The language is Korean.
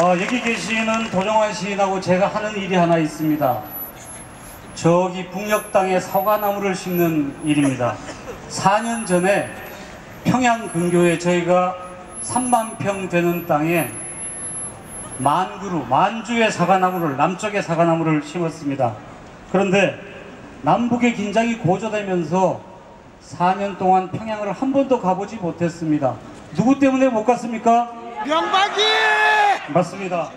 어, 여기 계시는 도정환 시인하고 제가 하는 일이 하나 있습니다. 저기 북녘 땅에 사과나무를 심는 일입니다. 4년 전에 평양 근교에 저희가 3만 평 되는 땅에 만 그루, 만주의 사과나무를, 남쪽의 사과나무를 심었습니다. 그런데 남북의 긴장이 고조되면서 4년 동안 평양을 한 번도 가보지 못했습니다. 누구 때문에 못 갔습니까? 명박이! 맞습니다.